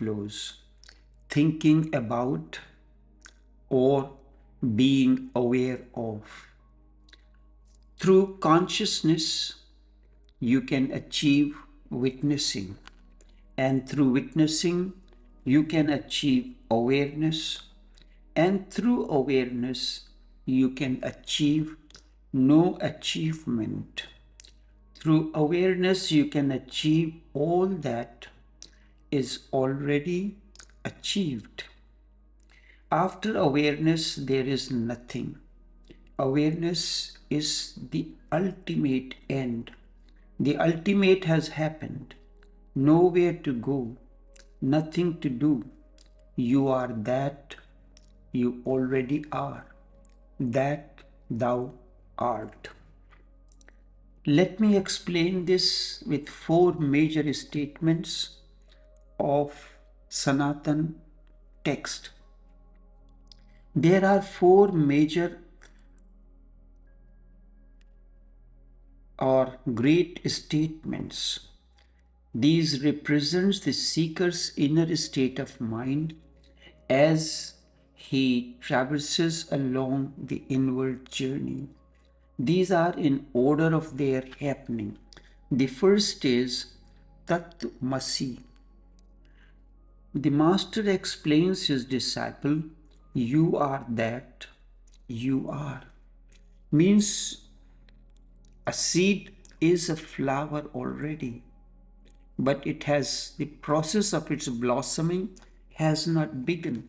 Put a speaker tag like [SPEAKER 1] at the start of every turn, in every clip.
[SPEAKER 1] flows, thinking about or being aware of. Through consciousness, you can achieve witnessing, and through witnessing, you can achieve awareness, and through awareness, you can achieve no achievement. Through awareness, you can achieve all that is already achieved. After awareness, there is nothing. Awareness is the ultimate end. The ultimate has happened. Nowhere to go, nothing to do. You are that you already are, that thou art. Let me explain this with four major statements of Sanatan text. There are four major or great statements. These represents the seeker's inner state of mind as he traverses along the inward journey. These are in order of their happening. The first is Tat Tvamasi. The master explains his disciple, you are that you are. Means a seed is a flower already, but it has the process of its blossoming has not begun.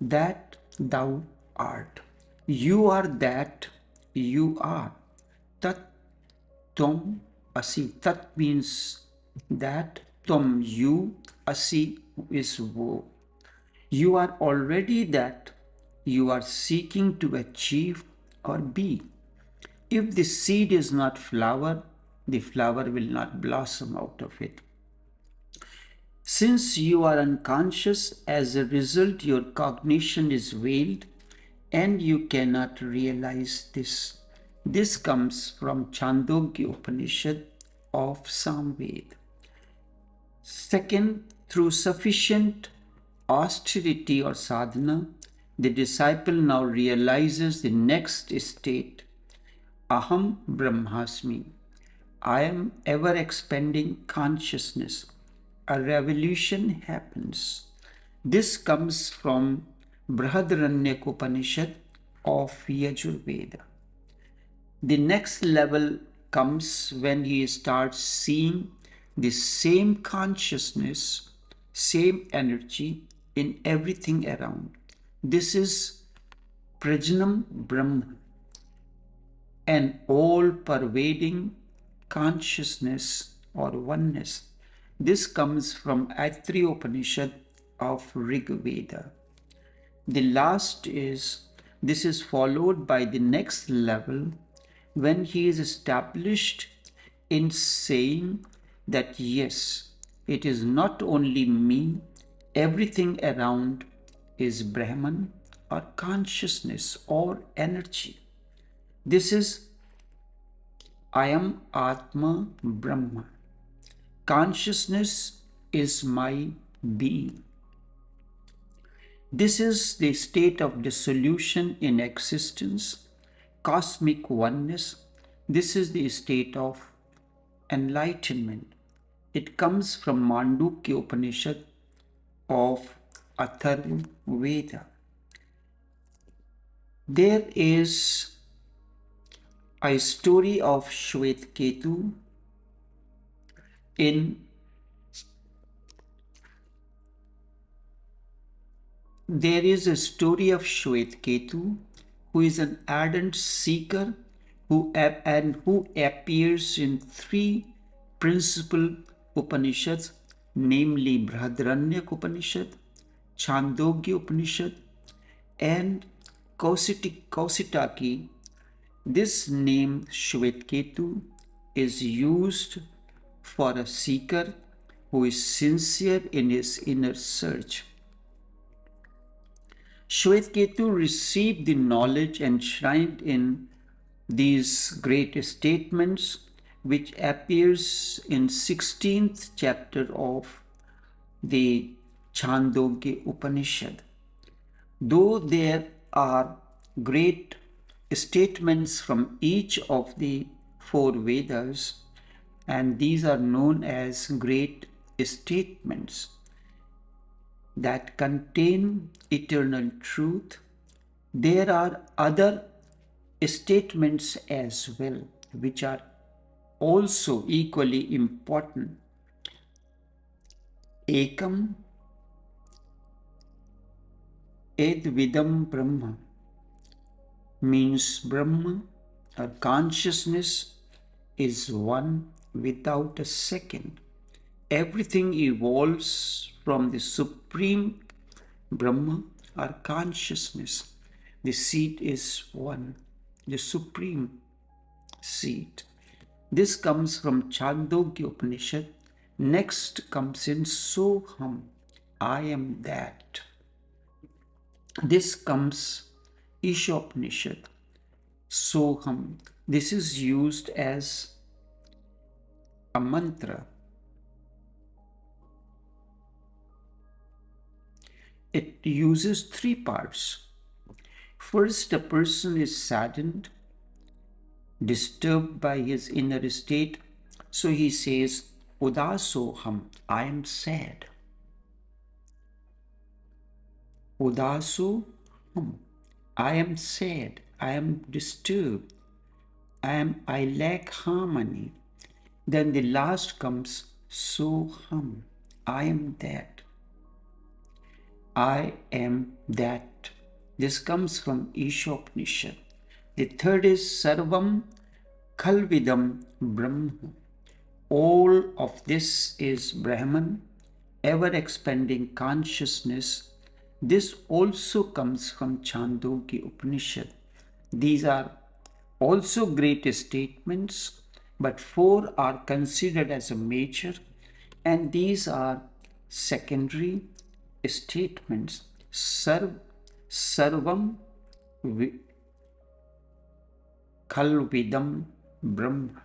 [SPEAKER 1] That thou art. You are that you are. Tat tom asi. Tat means that, tom you, asi is wo. You are already that you are seeking to achieve or be. If the seed is not flower, the flower will not blossom out of it. Since you are unconscious, as a result, your cognition is veiled and you cannot realize this. This comes from Chandogya Upanishad of Samved. Second, through sufficient austerity or sadhana, the disciple now realizes the next state Aham Brahmasmi. I am ever expanding consciousness. A revolution happens. This comes from Brihadaranyaka Upanishad of Yajurveda. The next level comes when he starts seeing the same consciousness, same energy in everything around. This is Prajnanam Brahma, an all pervading consciousness or oneness. This comes from Aitareya Upanishad of Rig Veda. The last is this is followed by the next level when he is established in saying that yes, it is not only me, everything around is Brahman or consciousness or energy. This is Ayam Atma Brahma. Consciousness is my being. This is the state of dissolution in existence, cosmic oneness. This is the state of enlightenment. It comes from Mandukya Upanishad of Atharva Veda. There is a story of Shwet Ketu in There is a story of Shwet Ketu, who is an ardent seeker who and who appears in three principal Upanishads, namely Brihadaranyaka Upanishad, Chandogya Upanishad, and Kausitaki. This name Shwetketu is used for a seeker who is sincere in his inner search. Shwetketu received the knowledge enshrined in these great statements which appears in 16th chapter of the Chandogya Upanishad. Though there are great statements from each of the four Vedas, and these are known as great statements that contain eternal truth. There are other statements as well, which are also equally important. Ekam Edvidam Brahma means Brahma or consciousness is one without a second. Everything evolves from the supreme Brahma or consciousness. The seed is one, the supreme seed. This comes from Chandogya Upanishad. Next comes in Soham, I am that. This comes Ishopanishad, Soham. This is used as a mantra. It uses three parts. First, a person is saddened, disturbed by his inner state. So he says, Udasoham, I am sad. Udasoham, I am sad, I am disturbed, I am I lack harmony. Then the last comes Soham, I am that. I am that. This comes from Ishopanishad. The third is Sarvam Khalvidam Brahma. All of this is Brahman, ever expanding consciousness. This also comes from Chandogya Upanishad. These are also great statements, but four are considered as a major, and these are secondary statements. Sarv, sarvam Khalvidam Brahma.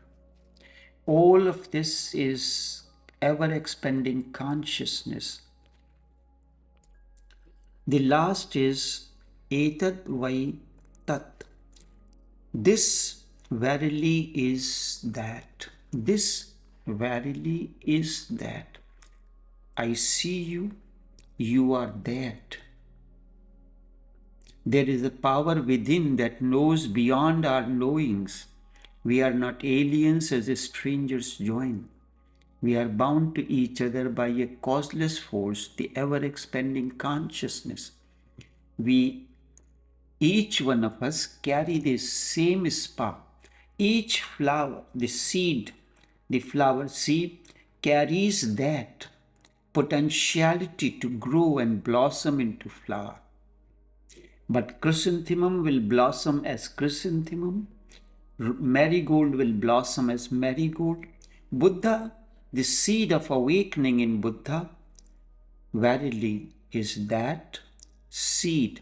[SPEAKER 1] All of this is ever expanding consciousness. The last is Etad Vai Tat. This verily is that. This verily is that. I see you, you are that. There is a power within that knows beyond our knowings. We are not aliens as strangers join. We are bound to each other by a causeless force, the ever expanding consciousness. We, each one of us, carry the same spark. Each flower, the seed, the flower seed, carries that potentiality to grow and blossom into flower. But chrysanthemum will blossom as chrysanthemum. Marigold will blossom as marigold. Buddha, the seed of awakening in Buddha, verily is that seed,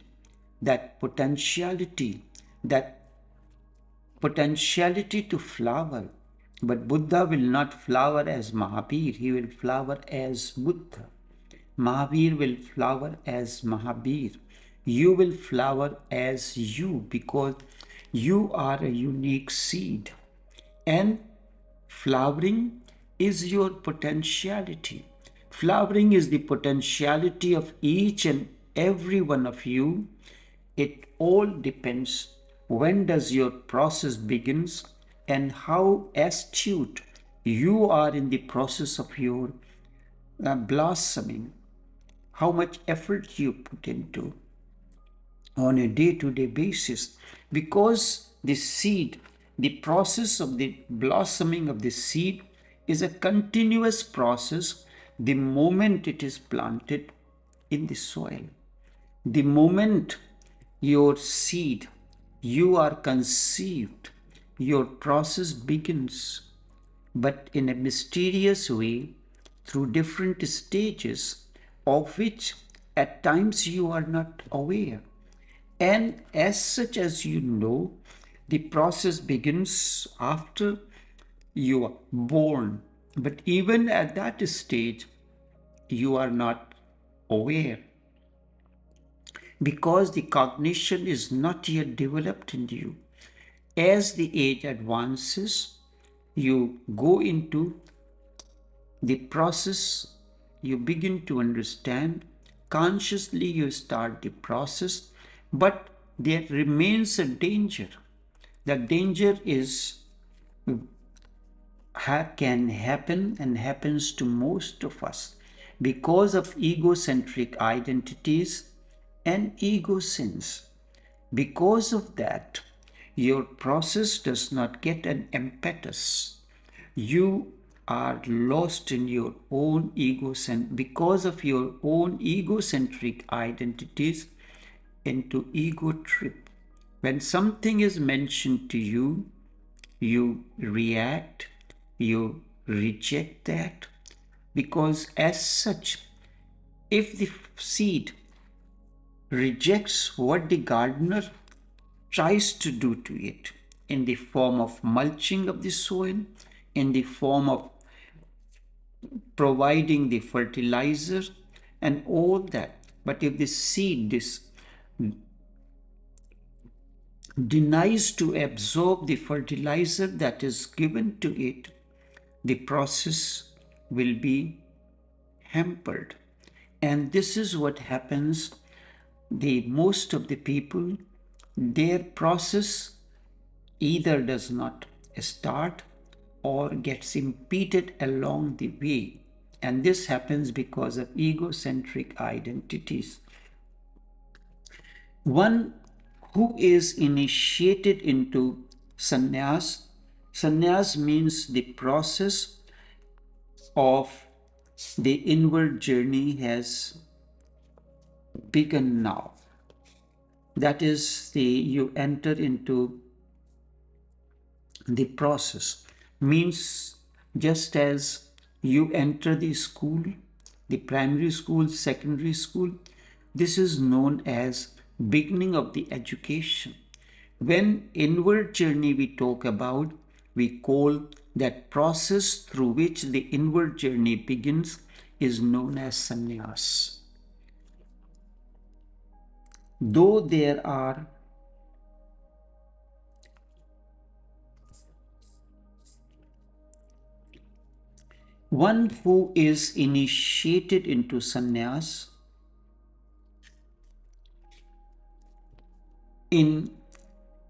[SPEAKER 1] that potentiality, that potentiality to flower. But Buddha will not flower as Mahavir, he will flower as Buddha. Mahavir will flower as Mahavir you will flower as you because you are a unique seed. And flowering is your potentiality. Flowering is the potentiality of each and every one of you. It all depends when does your process begins and how astute you are in the process of your uh, blossoming, how much effort you put into on a day to day basis because the seed, the process of the blossoming of the seed is a continuous process the moment it is planted in the soil. The moment your seed, you are conceived, your process begins, but in a mysterious way through different stages of which at times you are not aware. And as such as you know, the process begins after you are born. But even at that stage, you are not aware because the cognition is not yet developed in you. As the age advances, you go into the process, you begin to understand. Consciously, you start the process, but there remains a danger. The danger is can happen and happens to most of us because of egocentric identities and ego sins. Because of that, your process does not get an impetus. You are lost in your own ego because of your own egocentric identities into ego trip. When something is mentioned to you, you react, you reject that because as such, if the seed rejects what the gardener tries to do to it in the form of mulching of the soil, in the form of providing the fertilizer and all that. But if the seed is denies to absorb the fertilizer that is given to it, the process will be hampered. And this is what happens. The most of the people their process either does not start or gets impeded along the way. And this happens because of egocentric identities. One who is initiated into sannyas sannyas means the process of the inward journey has begun now. That is the you enter into the process means just as you enter the school, the primary school, secondary school, this is known as beginning of the education. When inward journey we talk about, we call that process through which the inward journey begins is known as sannyas though there are one who is initiated into sannyas in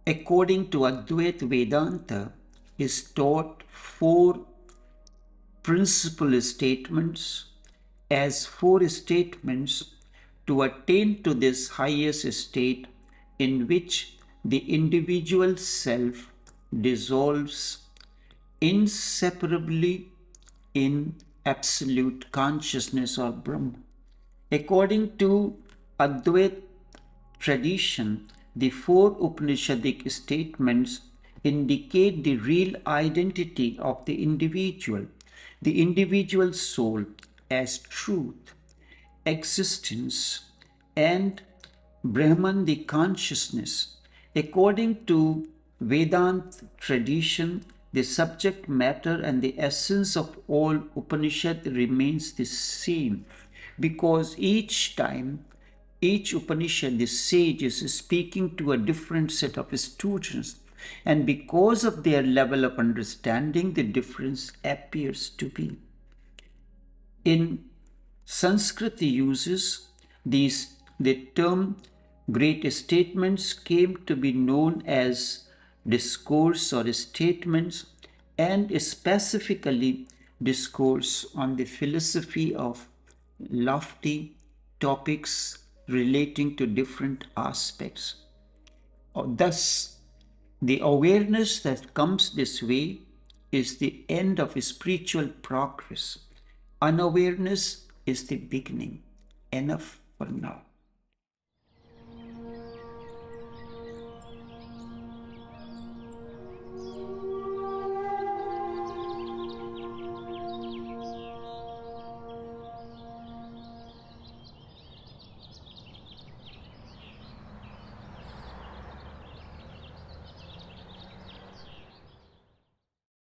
[SPEAKER 1] according to Advaita Vedanta is taught four principal statements as four statements to attain to this highest state in which the individual self dissolves inseparably in absolute consciousness or Brahma. According to Advait tradition, the four Upanishadic statements indicate the real identity of the individual, the individual soul as truth, existence and Brahman the consciousness. According to Vedant tradition, the subject matter and the essence of all Upanishad remains the same because each time, each Upanishad, the sage is speaking to a different set of students. And because of their level of understanding, the difference appears to be. In Sanskrit uses these the term great statements came to be known as discourse or statements and specifically discourse on the philosophy of lofty topics relating to different aspects. Oh, thus, the awareness that comes this way is the end of spiritual progress. Unawareness is the beginning. Enough for now.